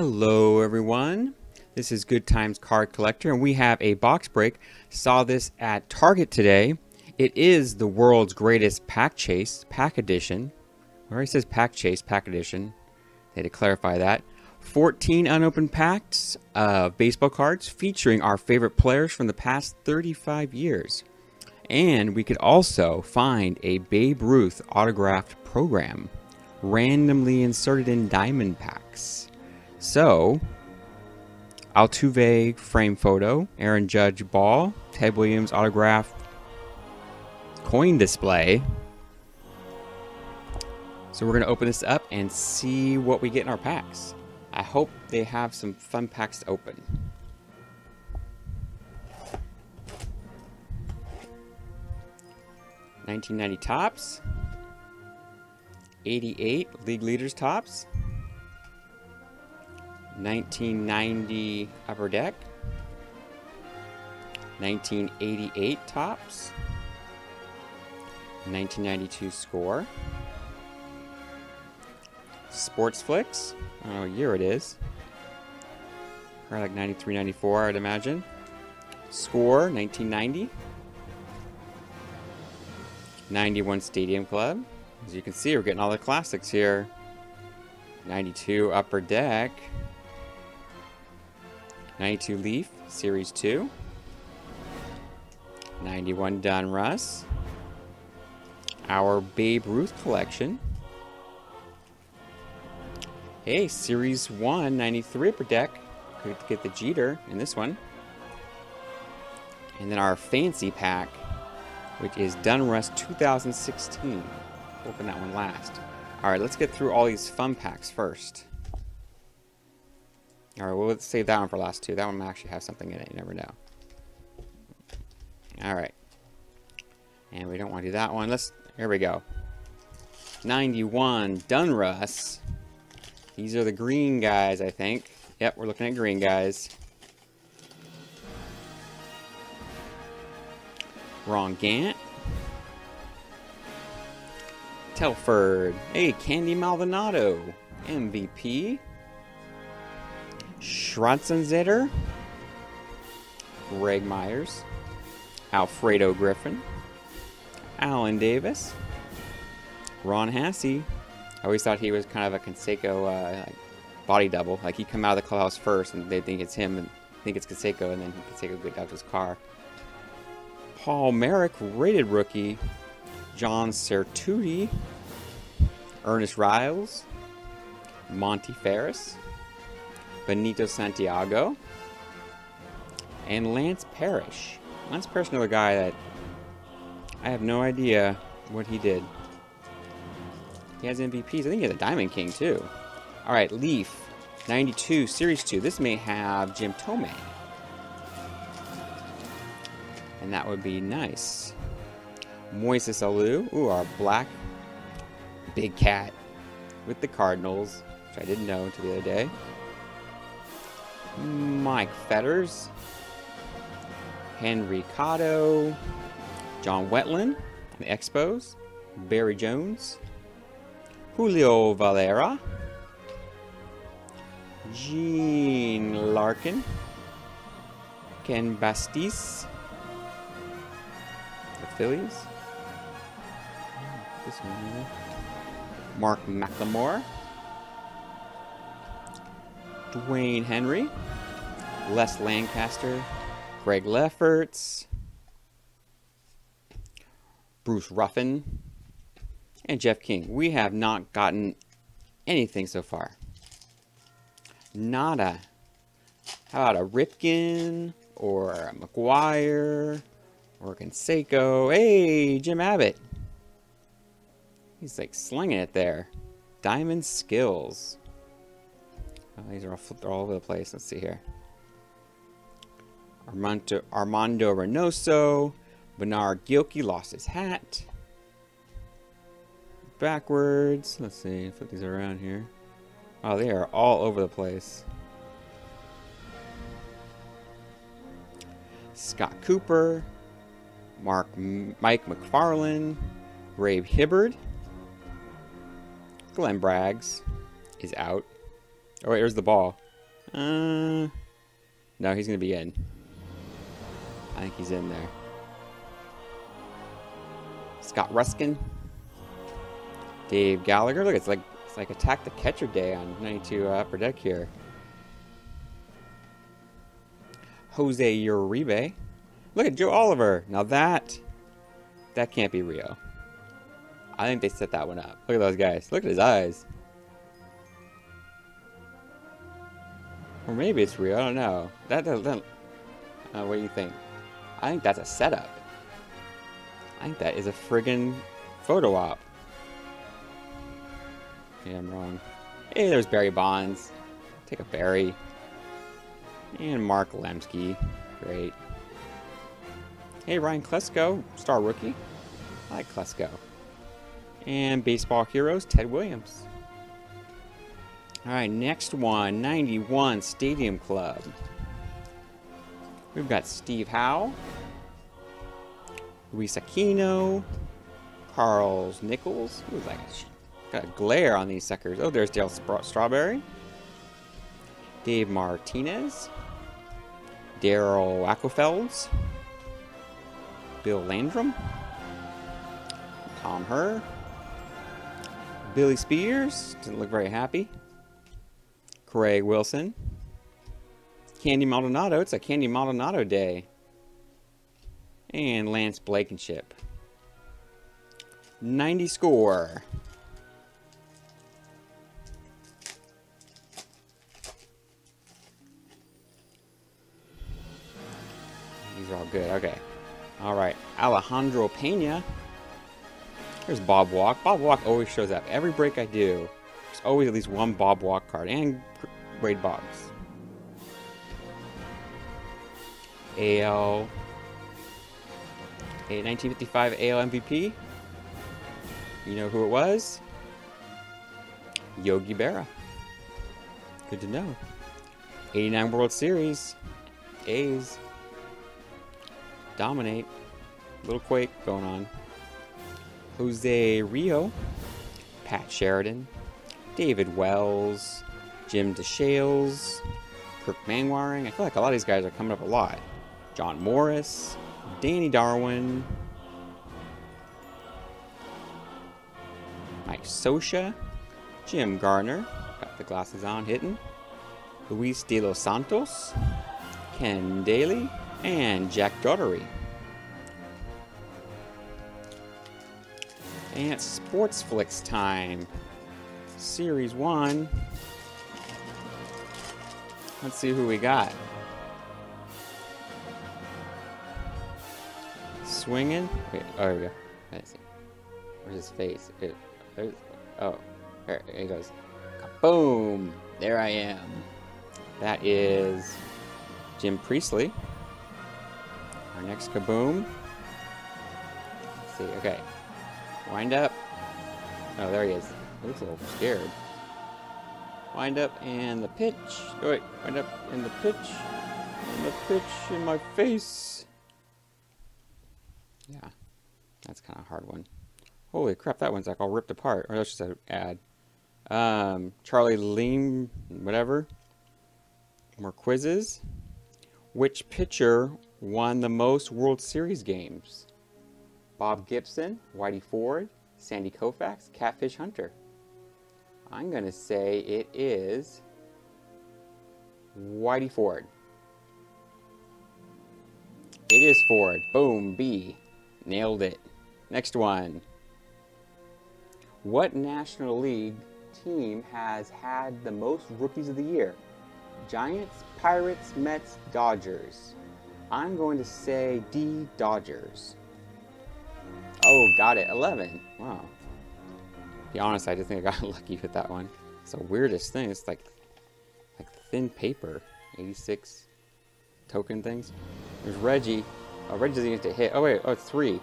Hello everyone, this is Good Times Card Collector and we have a box break. Saw this at Target today. It is the world's greatest pack chase, pack edition. Where it says pack chase, pack edition. They had to clarify that. 14 unopened packs of baseball cards featuring our favorite players from the past 35 years. And we could also find a Babe Ruth autographed program randomly inserted in diamond packs. So, Altuve frame photo, Aaron Judge ball, Ted Williams autograph, coin display. So we're going to open this up and see what we get in our packs. I hope they have some fun packs to open. Nineteen ninety Topps, eighty eight league leaders Topps, 1990 upper deck, 1988 Topps, 1992 score, sports flicks, I don't know what year it is, probably like 93, 94 I'd imagine, score 1990, 91 Stadium Club, as you can see we're getting all the classics here, 92 upper deck, 92 Leaf, Series 2. 91 Donruss. Our Babe Ruth collection. Hey, Series 1, 93 per deck. Could get the Jeter in this one. And then our fancy pack, which is Donruss 2016. Open that one last. Alright, let's get through all these fun packs first. Alright, well, let's save that one for last two. That one might actually have something in it. You never know. Alright. And we don't want to do that one. Let's, here we go. 91 Donruss. These are the green guys, I think. Yep, we're looking at green guys. Ron Gant. Telford. Hey, Candy Maldonado. MVP. Schwarzenzetter. Greg Myers. Alfredo Griffin. Alan Davis. Ron Hassey. I always thought he was kind of a Canseco uh, body double. Like he come out of the clubhouse first, and they think it's him, and think it's Canseco, and then Canseco get out his car. Paul Merrick, rated rookie. John Cerutti. Ernest Riles. Monty Fariss. Benito Santiago. And Lance Parrish. Lance Parrish, another guy that I have no idea what he did. He has MVPs. I think he has a Diamond King, too. All right, Leaf, 92, Series 2. This may have Jim Thome. And that would be nice. Moises Alou. Ooh, our black big cat with the Cardinals, which I didn't know until the other day. Mike Fetters. Henry Cotto. John Wetteland, the Expos. Barry Jones. Julio Valera, Gene Larkin, Ken Bastis, the Phillies, oh, Mark McLemore, Dwayne Henry, Les Lancaster, Greg Lefferts, Bruce Ruffin, and Jeff King. We have not gotten anything so far. Nada. How about a Ripken or a McGwire or Canseco? Hey, Jim Abbott. He's like slinging it there. Diamond Skills. Oh, these are all flipped all over the place. Let's see here. Armando, Armando Reynoso. Bernard Gilkey lost his hat backwards. Let's see, flip these around here. Oh, they are all over the place. Scott Cooper, Mark, Mike Macfarlane, Greg Hibbard, Glenn Braggs is out. Oh, wait, here's the ball. Uh, no, he's going to be in. I think he's in there. Scott Ruskin. Dave Gallagher. Look, it's like it's like Attack the Catcher Day on 92 uh, Upper Deck here. Jose Uribe. Look at Joe Oliver. Now that that can't be Rio. I think they set that one up. Look at those guys. Look at his eyes. Or maybe it's real, I don't know. That doesn't. What do you think? I think that's a setup. I think that is a friggin' photo op. Yeah, I'm wrong. Hey, there's Barry Bonds. Take a Barry. And Mark Lemke. Great. Hey, Ryan Klesko, star rookie. I like Klesko. And Baseball Heroes, Ted Williams. All right, next one, 91 Stadium Club. We've got Steve Howe, Luis Aquino, Carl's Nichols. Like got a glare on these suckers. Oh, there's Dale Strawberry, Dave Martinez, Daryl Akerfelds, Bill Landrum, Tom Herr, Billy Spears, didn't look very happy, Craig Wilson, Candy Maldonado, it's a Candy Maldonado day, and Lance Blankenship. 90 score. These are all good. Okay. All right. Alejandro Pena. There's Bob Walk. Bob Walk always shows up. Every break I do, there's always at least one Bob Walk card. And Wade Boggs. AL. A 1955 AL MVP. You know who it was? Yogi Berra. Good to know. 89 World Series. A's dominate. Little quake going on. Jose Rijo, Pat Sheridan, David Wells, Jim Deshaies, Kirk Manwaring. I feel like a lot of these guys are coming up a lot. John Morris, Danny Darwin, Mike Scioscia, Jim Gardner, got the glasses on hitting, Luis De Los Santos, Ken Dayley, and Jack Daugherty. And it's Sports Flicks time. Series 1. Let's see who we got. Swinging. Wait, oh, there we go. See. Where's his face? It, oh, there, there he goes. Boom! There I am. That is Jim Presley. Our next kaboom. Let's see, okay. Wind up. Oh, there he is. Looks a little scared. Wind up and the pitch. Oh, wait, wind up and the pitch. And the pitch in my face. Yeah, that's kind of a hard one. Holy crap, that one's like all ripped apart. Or that's just an ad. Um, Charlie Lean, whatever. More quizzes. Which pitcher won the most World Series games? Bob Gibson, Whitey Ford, Sandy Koufax, Catfish Hunter. I'm going to say it is Whitey Ford. It is Ford. Boom, B. Nailed it. Next one. What National League team has had the most rookies of the year? Giants, Pirates, Mets, Dodgers. I'm going to say D, Dodgers. Oh, got it. 11. Wow. Be honest, I just think I got lucky with that one. It's the weirdest thing. It's like like thin paper. 86 token things. There's Reggie. Oh, Reggie doesn't get to hit. Oh, wait. Oh, it's three.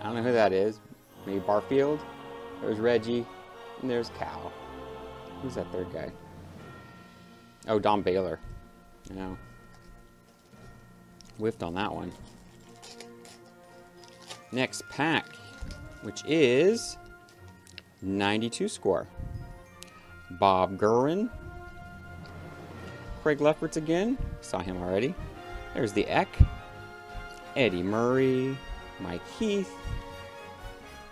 I don't know who that is. Maybe Barfield. There's Reggie. And there's Cal. Who's that third guy? Oh, Don Baylor. You know. Whiffed on that one. Next pack, which is 92 score. Bob Gurrin. Craig Lefferts again. Saw him already. There's the Eck. Eddie Murray. Mike Heath.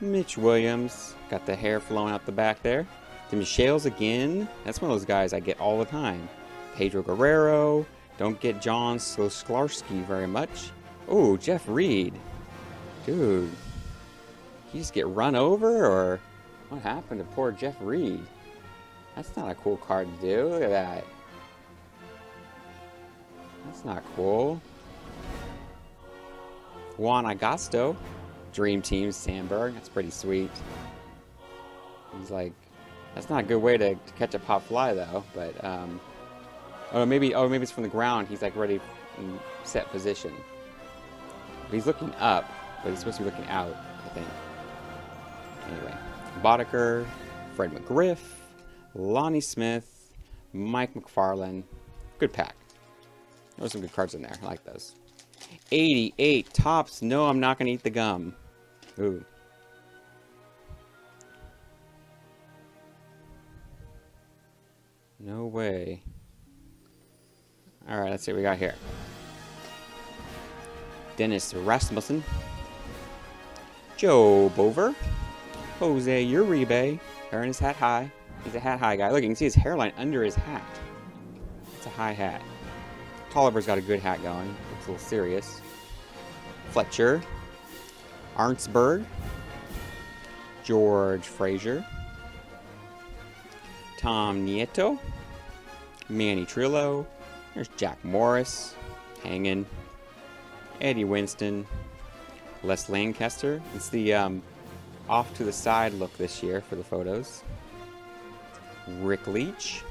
Mitch Williams. Got the hair flowing out the back there. The Michels again. That's one of those guys I get all the time. Pedro Guerrero. Don't get John Sklarski very much. Oh, Jeff Reed. Dude. He just get run over or what happened to poor Jeff Reed? That's not a cool card to do. Look at that. That's not cool. Juan Agosto. Dream Team Sandberg. That's pretty sweet. He's like, that's not a good way to, to catch a pop fly though. But um, oh maybe oh maybe it's from the ground. He's like ready in set position. But he's looking up, but he's supposed to be looking out. I think. Anyway, Boddicker, Fred McGriff, Lonnie Smith, Mike Macfarlane. Good pack. There were some good cards in there. I like those. 88 Topps. No, I'm not going to eat the gum. Ooh. No way. Alright, let's see what we got here. Dennis Rasmussen. Joe Bover. Jose Uribe. Wearing his hat high. He's a hat high guy. Look, you can see his hairline under his hat. It's a high hat. Tolliver's got a good hat going. Looks a little serious. Fletcher. Arnsberg. George Frazier. Tom Nieto. Manny Trillo. There's Jack Morris. Hanging. Eddie Winston. Les Lancaster. It's the um, off to the side look this year for the photos. Rick Leach.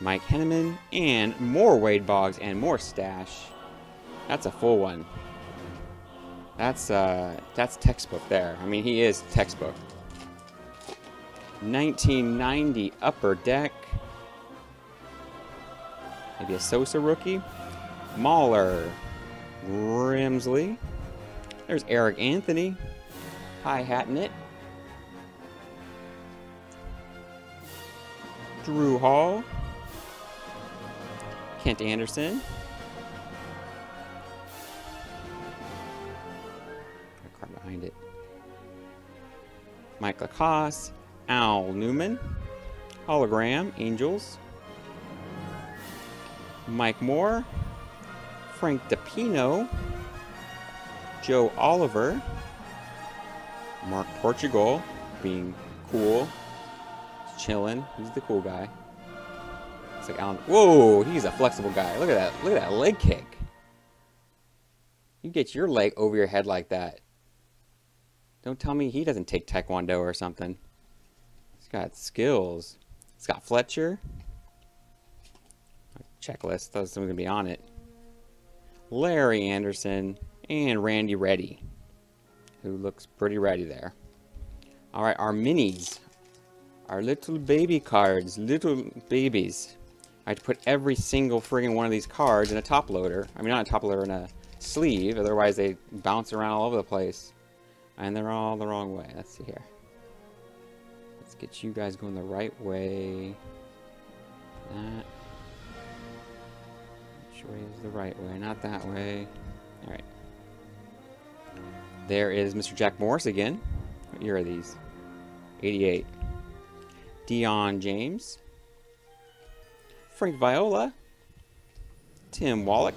Mike Henneman, and more Wade Boggs and more Stash. That's a full one. That's uh, that's textbook there. I mean, he is textbook. 1990 Upper Deck. Maybe a Sosa rookie. Mahler. Grimsley. There's Eric Anthony. Hi hatting it. Drew Hall. Kent Anderson. A card behind it. Mike LaCoss. Al Newman. Hologram. Angels. Mike Moore. Frank DiPino. Joe Oliver. Mark Portugal being cool. Chilling. He's the cool guy. It's like Alan. Whoa, he's a flexible guy. Look at that. Look at that leg kick. You get your leg over your head like that. Don't tell me he doesn't take Taekwondo or something. He's got skills. He's got Fletcher. Checklist. Thought someone gonna be on it. Larry Andersen and Randy Ready, who looks pretty ready there. All right, our minis, our little baby cards, little babies. I have to put every single friggin' one of these cards in a top loader. I mean, not a top loader, in a sleeve. Otherwise, they bounce around all over the place. And they're all the wrong way. Let's see here. Let's get you guys going the right way. That. Which way is the right way? Not that way. There is Mr. Jack Morris again. What year are these? 88. Dion James. Frank Viola. Tim Wallach.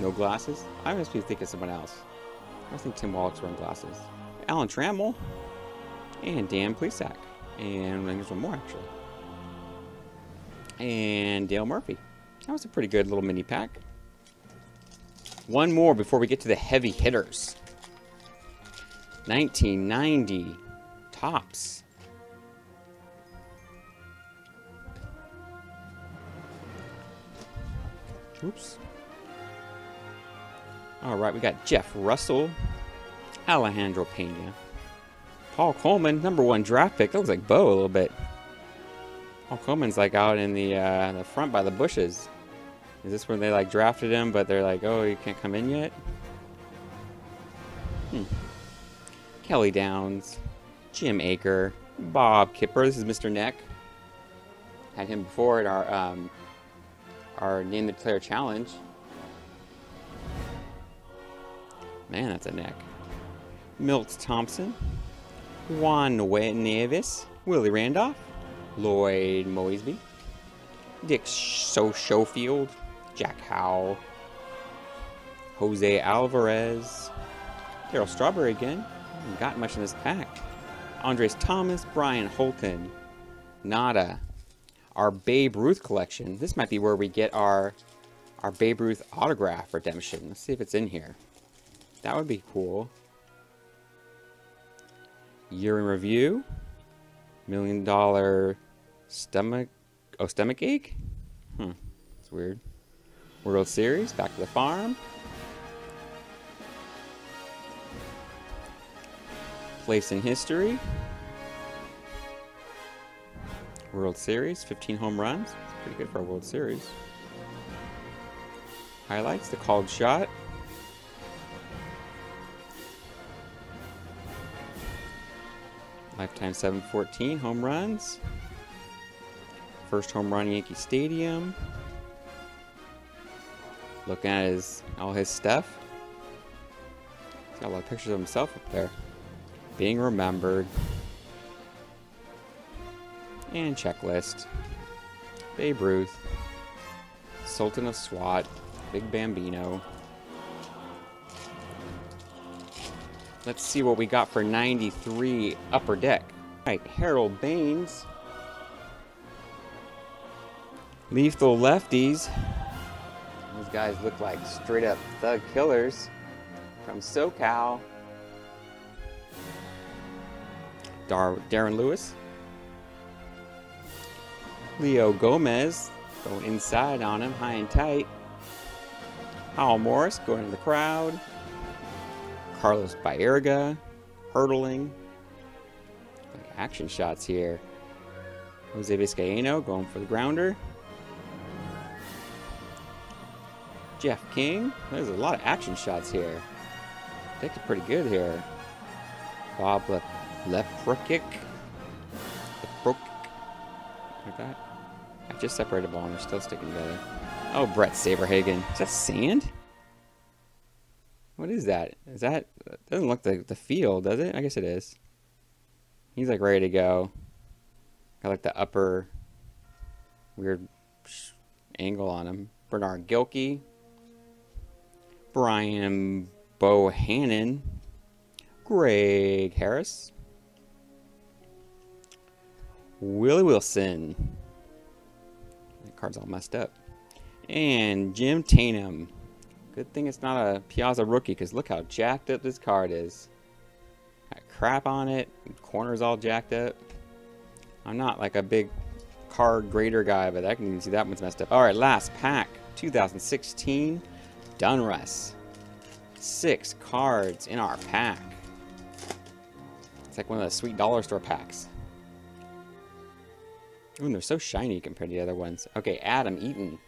No glasses. I must be thinking someone else. I think Tim Wallach's wearing glasses. Alan Trammell. And Dan Plesac. And there's one more, actually. And Dale Murphy. That was a pretty good little mini pack. One more before we get to the heavy hitters. 1990 Topps. Oops. All right, we got Jeff Russell, Alejandro Pena, Paul Coleman, number one draft pick. That looks like Bo a little bit. Paul Coleman's like out in the uh, the front by the bushes. Is this when they like drafted him, but they're like, oh, you can't come in yet? Hmm. Kelly Downs, Jim Acker, Bob Kipper. This is Mr. Neck. Had him before at our um, our name the player challenge. Man, that's a neck. Milt Thompson, Juan Nieves, Willie Randolph, Lloyd Moseby, Dick so Schofield, Jack Howell, Jose Alvarez, Darryl Strawberry again. Haven't got much in this pack. Andres Thomas, Brian Holton, Nada, our Babe Ruth collection. This might be where we get our our Babe Ruth autograph redemption. Let's see if it's in here. That would be cool. Year in review. Million dollar stomach oh stomach ache? Hmm. It's weird. World Series, back to the farm. Place in history. World Series, 15 home runs. It's pretty good for a World Series. Highlights, the called shot. Lifetime 714 home runs. First home run Yankee Stadium. Looking at his all his stuff. He's got a lot of pictures of himself up there. Being remembered. And checklist. Babe Ruth. Sultan of SWAT. Big Bambino. Let's see what we got for 93 Upper Deck. All right, Harold Baines. Lethal Lefties. These guys look like straight up thug killers from SoCal. Dar Darren Lewis. Leo Gomez going inside on him, high and tight. Howell Morris going in the crowd. Carlos Baerga hurdling. Action shots here. Jose Vizcaino going for the grounder. Jeff King. There's a lot of action shots here. It pretty good here. Bob Le Leprokic. Leprokic. Like that. I just separated ball and they're still sticking together. Oh, Bret Saberhagen. Is that sand? What is that? Is that... doesn't look like the field, does it? I guess it is. He's like ready to go. Got like the upper weird angle on him. Bernard Gilkey. Brian Bohanon. Greg Harris. Willie Wilson. That card's all messed up. And Jim Tainum. Good thing it's not a Piazza rookie, because look how jacked up this card is. Got crap on it. Corner's all jacked up. I'm not like a big card grader guy, but I can even see that one's messed up. All right, last pack. 2016 Donruss. Six cards in our pack. It's like one of the sweet dollar store packs. Ooh, they're so shiny compared to the other ones. Okay, Adam Eaton.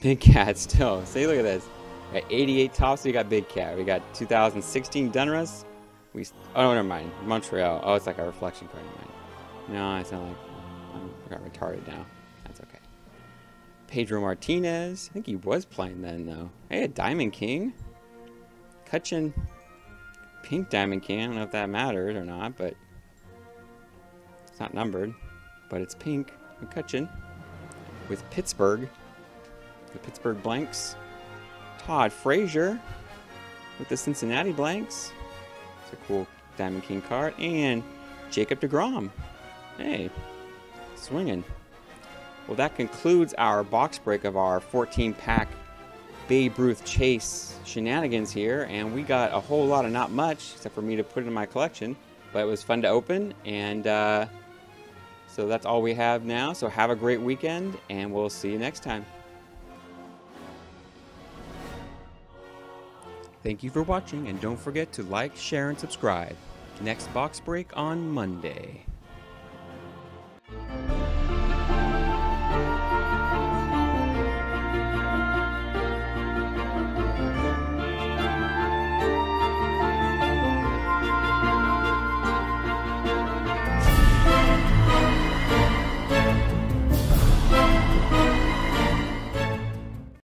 Big Cat still. See, look at this. At 88 Topps, we got Big Cat. We got 2016 Donruss. We oh, never mind. Montreal. Oh, it's like a reflection card. Never mind. No, it's not like um, I got retarded now. That's okay. Pedro Martinez. I think he was playing then though. Hey, a Diamond King. Cutchin. Pink Diamond King. I don't know if that matters or not, but it's not numbered. But it's pink. McCutchen with Pittsburgh the Pittsburgh blanks. Todd Frazier with the Cincinnati blanks. It's a cool Diamond King card. And Jacob DeGrom. Hey, swinging. Well, that concludes our box break of our 14 pack Babe Ruth Chase shenanigans here. And we got a whole lot of not much, except for me to put it in my collection. But it was fun to open. And uh, so that's all we have now. So have a great weekend, and we'll see you next time. Thank you for watching and don't forget to like, share, and subscribe. Next box break on Monday.